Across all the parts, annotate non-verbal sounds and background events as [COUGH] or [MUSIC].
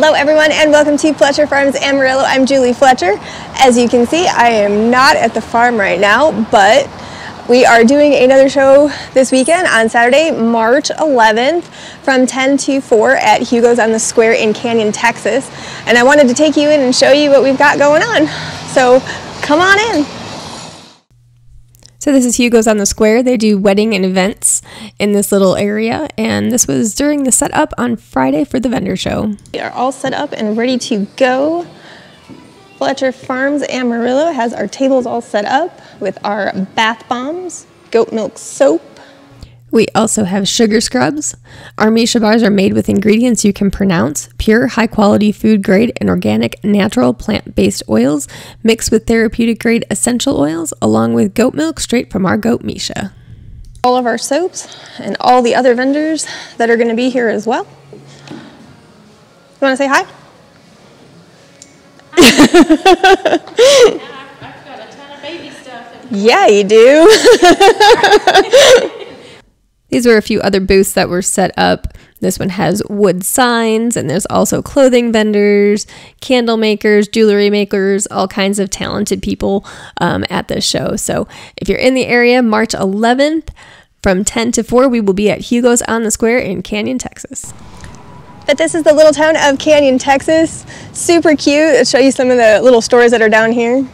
Hello everyone and welcome to Fletcher Farms Amarillo. I'm Julie Fletcher. As you can see, I am not at the farm right now, but we are doing another show this weekend on Saturday, March 11th from 10 to 4 at Hugo's on the Square in Canyon, Texas. And I wanted to take you in and show you what we've got going on. So come on in. So this is Hugo's on the Square. They do wedding and events in this little area, and this was during the setup on Friday for the vendor show. We are all set up and ready to go. Fletcher Farms Amarillo has our tables all set up with our bath bombs, goat milk soap, we also have sugar scrubs. Our Misha bars are made with ingredients you can pronounce pure, high quality food grade and organic, natural, plant based oils mixed with therapeutic grade essential oils, along with goat milk straight from our goat Misha. All of our soaps and all the other vendors that are going to be here as well. You want to say hi? yeah, you do. [LAUGHS] These were a few other booths that were set up. This one has wood signs, and there's also clothing vendors, candle makers, jewelry makers, all kinds of talented people um, at this show. So if you're in the area, March 11th from 10 to 4, we will be at Hugo's on the Square in Canyon, Texas. But this is the little town of Canyon, Texas. Super cute. I'll show you some of the little stores that are down here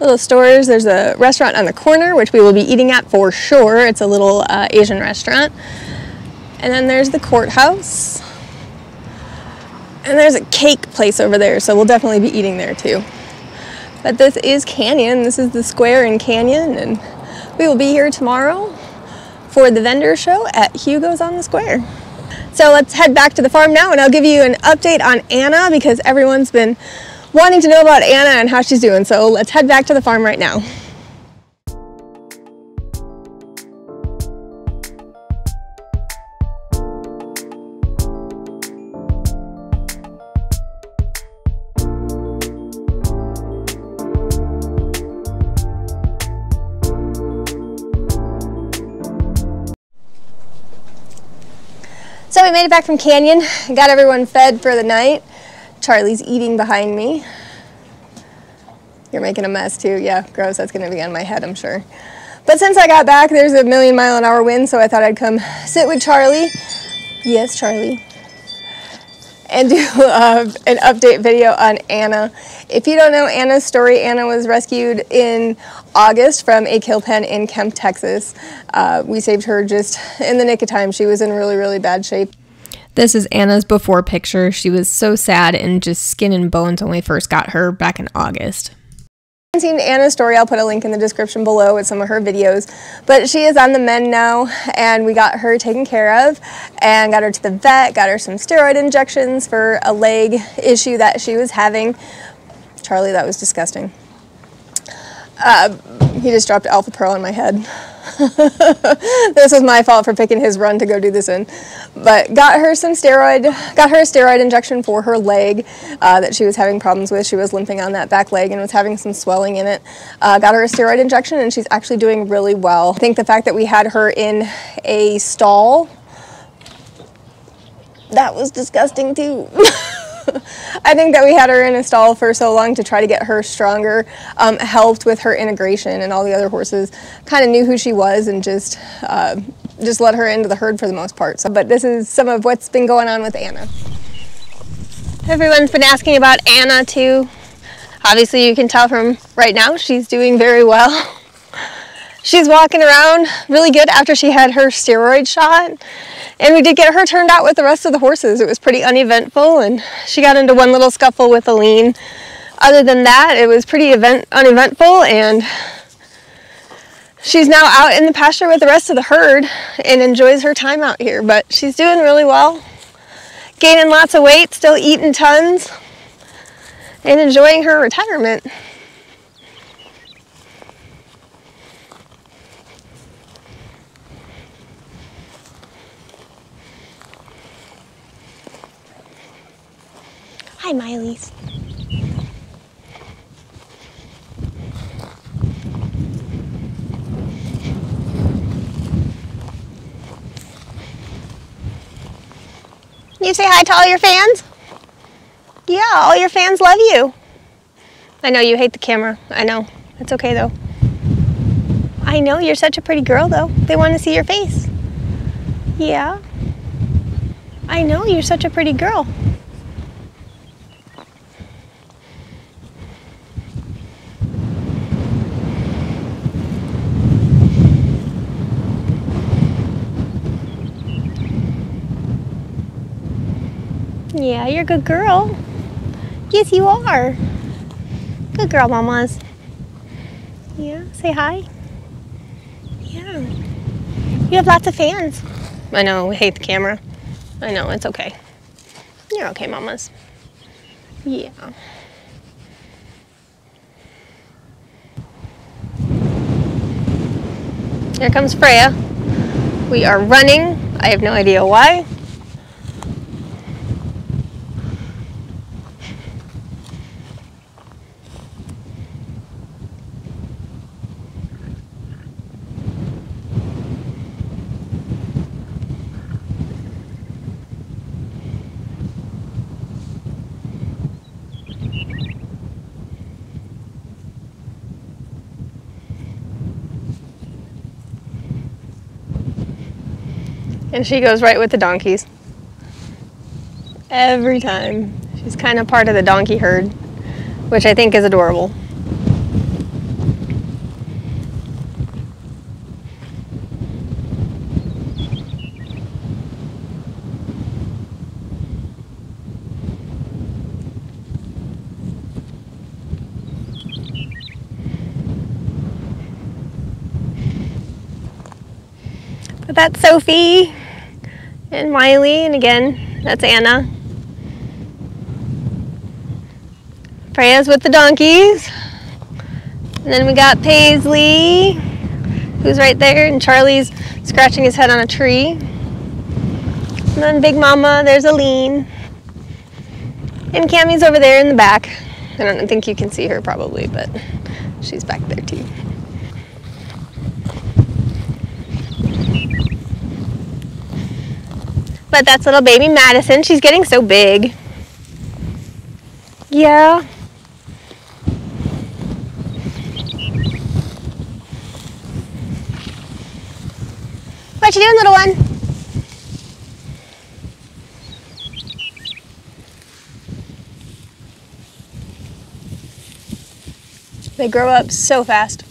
little stores. There's a restaurant on the corner, which we will be eating at for sure. It's a little uh, Asian restaurant. And then there's the courthouse. And there's a cake place over there, so we'll definitely be eating there too. But this is Canyon. This is the square in Canyon, and we will be here tomorrow for the vendor show at Hugo's on the Square. So let's head back to the farm now, and I'll give you an update on Anna because everyone's been wanting to know about Anna and how she's doing. So let's head back to the farm right now. So we made it back from Canyon, got everyone fed for the night. Charlie's eating behind me. You're making a mess too. Yeah, gross. That's going to be on my head, I'm sure. But since I got back, there's a million mile an hour wind, so I thought I'd come sit with Charlie. Yes, Charlie. And do uh, an update video on Anna. If you don't know Anna's story, Anna was rescued in August from a kill pen in Kemp, Texas. Uh, we saved her just in the nick of time. She was in really, really bad shape. This is Anna's before picture. She was so sad and just skin and bones when we first got her back in August. Seen Anna's story, I'll put a link in the description below with some of her videos. But she is on the mend now, and we got her taken care of and got her to the vet, got her some steroid injections for a leg issue that she was having. Charlie, that was disgusting. Uh, he just dropped Alpha Pro on my head. [LAUGHS] this was my fault for picking his run to go do this in. But got her some steroid, got her a steroid injection for her leg uh, that she was having problems with. She was limping on that back leg and was having some swelling in it. Uh, got her a steroid injection and she's actually doing really well. I think the fact that we had her in a stall, that was disgusting too. [LAUGHS] I think that we had her in a stall for so long to try to get her stronger um, helped with her integration and all the other horses kind of knew who she was and just uh, just let her into the herd for the most part. So, but this is some of what's been going on with Anna. Everyone's been asking about Anna too. Obviously you can tell from right now she's doing very well. [LAUGHS] She's walking around really good after she had her steroid shot. And we did get her turned out with the rest of the horses. It was pretty uneventful and she got into one little scuffle with Aline. Other than that, it was pretty event uneventful and she's now out in the pasture with the rest of the herd and enjoys her time out here. But she's doing really well, gaining lots of weight, still eating tons, and enjoying her retirement. Hi, Miley's. You say hi to all your fans? Yeah, all your fans love you. I know you hate the camera. I know. It's okay though. I know you're such a pretty girl though. They want to see your face. Yeah. I know you're such a pretty girl. Yeah, you're a good girl. Yes, you are. Good girl, mamas. Yeah, say hi. Yeah. You have lots of fans. I know, we hate the camera. I know, it's okay. You're okay, mamas. Yeah. Here comes Freya. We are running. I have no idea why. And she goes right with the donkeys. Every time. She's kind of part of the donkey herd, which I think is adorable. But that's Sophie and Miley, and again, that's Anna. Freya's with the donkeys. And then we got Paisley, who's right there, and Charlie's scratching his head on a tree. And then Big Mama, there's Aline. And Cammie's over there in the back. I don't think you can see her probably, but she's back there too. But that's little baby Madison. She's getting so big. Yeah. What you doing, little one? They grow up so fast.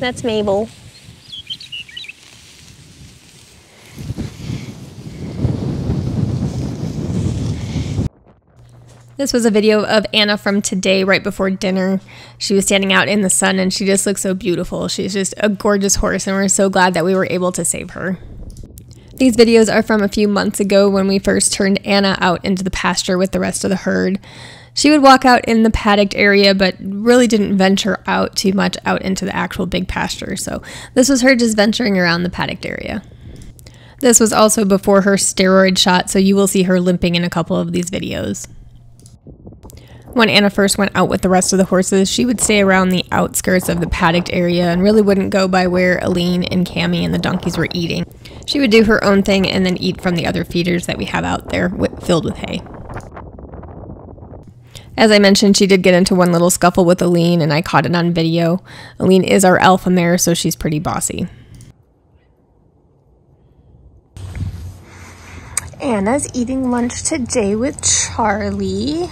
That's Mabel. This was a video of Anna from today, right before dinner. She was standing out in the sun and she just looks so beautiful. She's just a gorgeous horse, and we're so glad that we were able to save her. These videos are from a few months ago when we first turned Anna out into the pasture with the rest of the herd. She would walk out in the paddocked area, but really didn't venture out too much out into the actual big pasture. So this was her just venturing around the paddocked area. This was also before her steroid shot, so you will see her limping in a couple of these videos. When Anna first went out with the rest of the horses, she would stay around the outskirts of the paddocked area and really wouldn't go by where Aline and Cammie and the donkeys were eating. She would do her own thing and then eat from the other feeders that we have out there filled with hay. As I mentioned, she did get into one little scuffle with Aline, and I caught it on video. Aline is our alpha mare, so she's pretty bossy. Anna's eating lunch today with Charlie.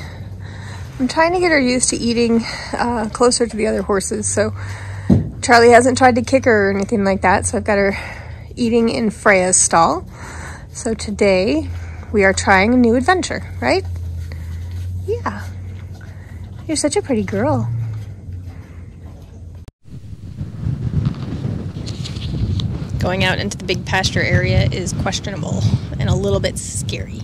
I'm trying to get her used to eating uh, closer to the other horses. So Charlie hasn't tried to kick her or anything like that. So I've got her eating in Freya's stall. So today we are trying a new adventure, right? Yeah. You're such a pretty girl. Going out into the big pasture area is questionable and a little bit scary.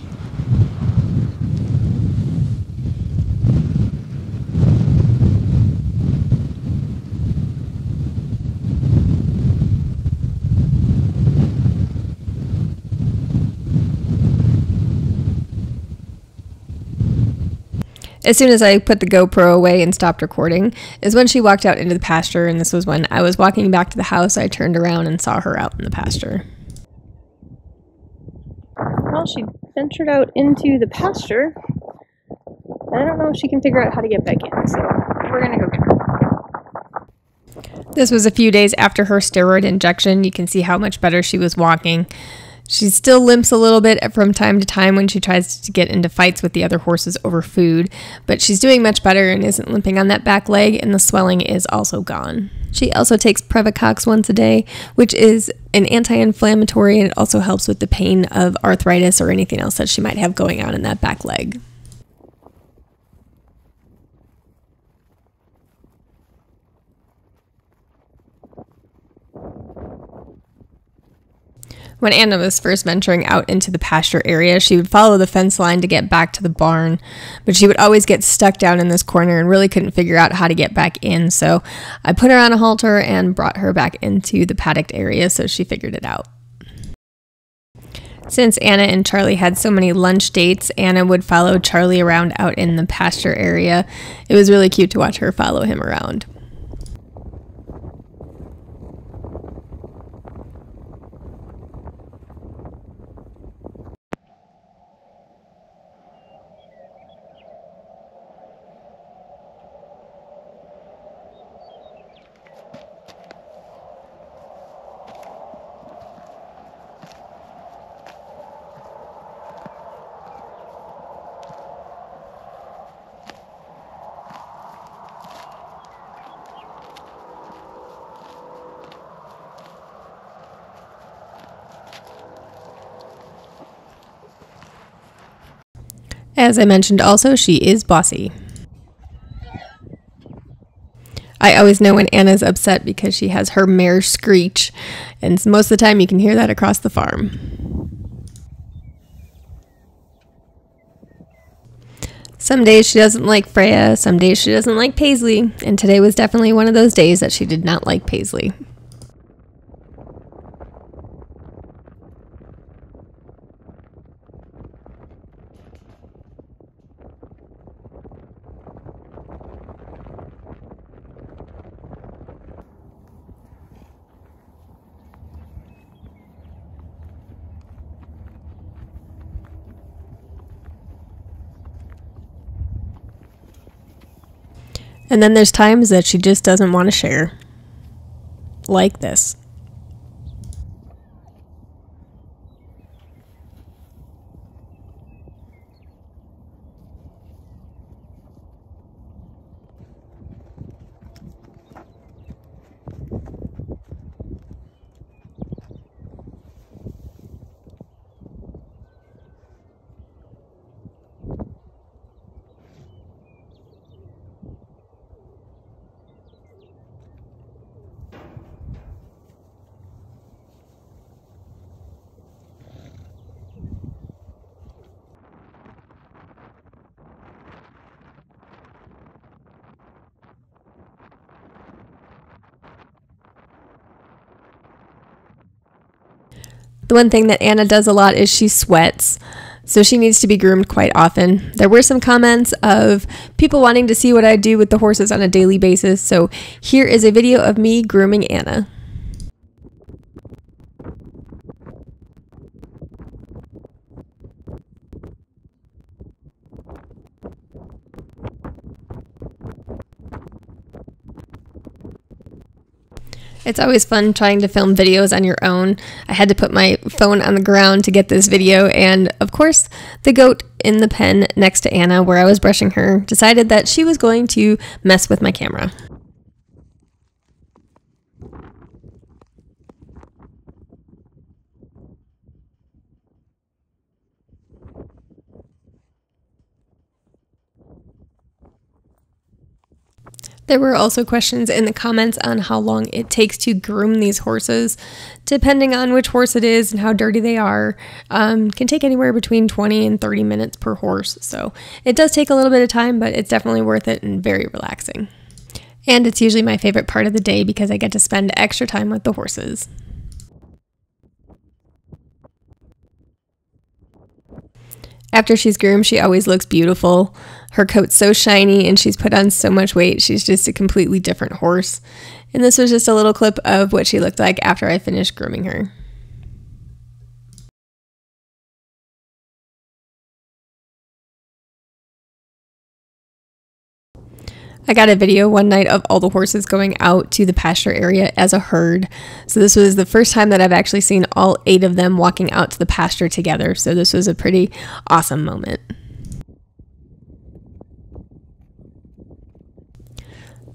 As soon as I put the GoPro away and stopped recording, is when she walked out into the pasture, and this was when I was walking back to the house. I turned around and saw her out in the pasture. Well, she ventured out into the pasture. I don't know if she can figure out how to get back in, so we're gonna go get her. This was a few days after her steroid injection. You can see how much better she was walking. She still limps a little bit from time to time when she tries to get into fights with the other horses over food, but she's doing much better and isn't limping on that back leg, and the swelling is also gone. She also takes Previcox once a day, which is an anti inflammatory and it also helps with the pain of arthritis or anything else that she might have going on in that back leg. When Anna was first venturing out into the pasture area, she would follow the fence line to get back to the barn, but she would always get stuck down in this corner and really couldn't figure out how to get back in. So I put her on a halter and brought her back into the paddocked area so she figured it out. Since Anna and Charlie had so many lunch dates, Anna would follow Charlie around out in the pasture area. It was really cute to watch her follow him around. As I mentioned also, she is bossy. I always know when Anna's upset because she has her mare screech, and most of the time you can hear that across the farm. Some days she doesn't like Freya, some days she doesn't like Paisley, and today was definitely one of those days that she did not like Paisley. And then there's times that she just doesn't want to share. Like this. The one thing that Anna does a lot is she sweats. So she needs to be groomed quite often. There were some comments of people wanting to see what I do with the horses on a daily basis. So here is a video of me grooming Anna. It's always fun trying to film videos on your own. I had to put my phone on the ground to get this video, and of course, the goat in the pen next to Anna, where I was brushing her, decided that she was going to mess with my camera. There were also questions in the comments on how long it takes to groom these horses. Depending on which horse it is and how dirty they are, um, can take anywhere between 20 and 30 minutes per horse. So it does take a little bit of time, but it's definitely worth it and very relaxing. And it's usually my favorite part of the day because I get to spend extra time with the horses. After she's groomed, she always looks beautiful. Her coat's so shiny and she's put on so much weight. She's just a completely different horse. And this was just a little clip of what she looked like after I finished grooming her. I got a video one night of all the horses going out to the pasture area as a herd. So this was the first time that I've actually seen all eight of them walking out to the pasture together. So this was a pretty awesome moment.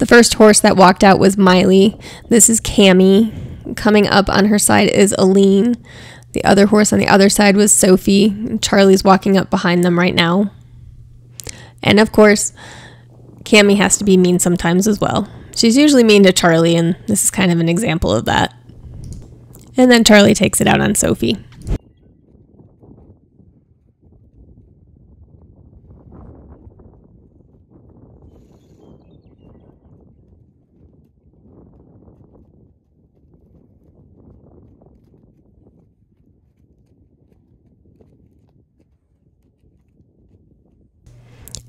The first horse that walked out was Miley. This is Cami. Coming up on her side is Aline. The other horse on the other side was Sophie. Charlie's walking up behind them right now. And of course, Cami has to be mean sometimes as well. She's usually mean to Charlie, and this is kind of an example of that. And then Charlie takes it out on Sophie.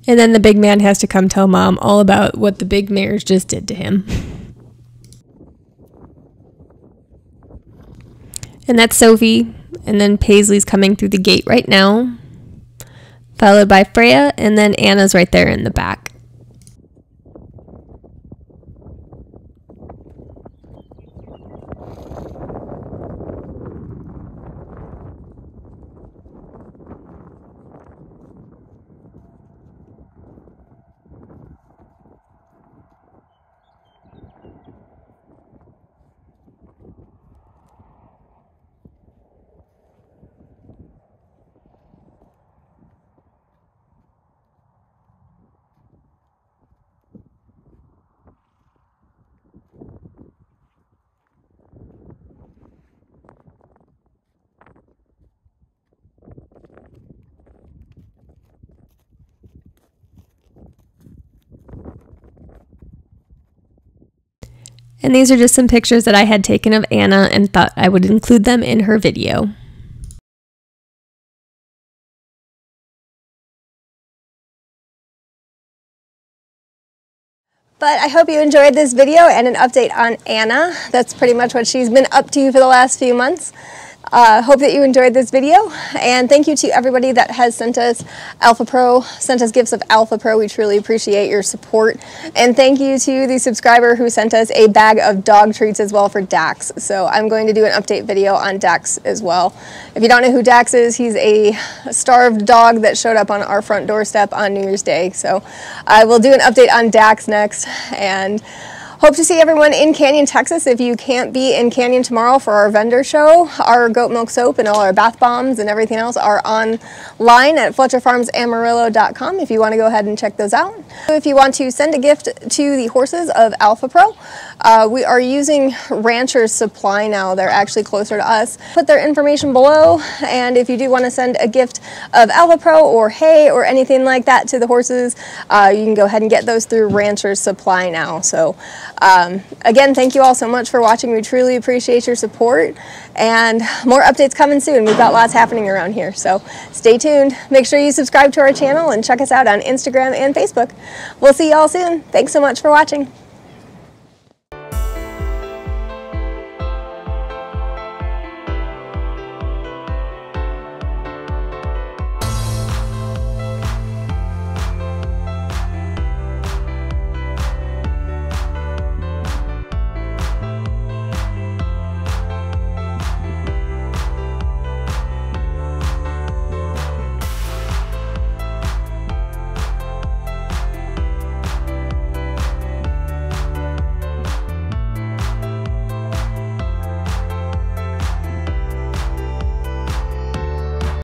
And then the big man has to come tell mom all about what the big mares just did to him. And that's Sophie. And then Paisley's coming through the gate right now, followed by Freya, and then Anna's right there in the back. And these are just some pictures that I had taken of Anna and thought I would include them in her video. But I hope you enjoyed this video and an update on Anna. That's pretty much what she's been up to for the last few months. Uh, hope that you enjoyed this video and thank you to everybody that has sent us Alpha Pro, sent us gifts of Alpha Pro. We truly appreciate your support. And thank you to the subscriber who sent us a bag of dog treats as well for Dax. So I'm going to do an update video on Dax as well. If you don't know who Dax is, he's a starved dog that showed up on our front doorstep on New Year's Day. So I will do an update on Dax next and Hope to see everyone in Canyon, Texas. If you can't be in Canyon tomorrow for our vendor show, our goat milk soap and all our bath bombs and everything else are online at FletcherFarmsAmarillo.com if you want to go ahead and check those out. If you want to send a gift to the horses of Alpha Pro, uh, we are using Rancher's Supply now. They're actually closer to us. Put their information below, and if you do want to send a gift of Alpha Pro or hay or anything like that to the horses, uh, you can go ahead and get those through Rancher's Supply now. So um, again, thank you all so much for watching. We truly appreciate your support and more updates coming soon. We've got lots happening around here, so stay tuned. Make sure you subscribe to our channel and check us out on Instagram and Facebook. We'll see you all soon. Thanks so much for watching.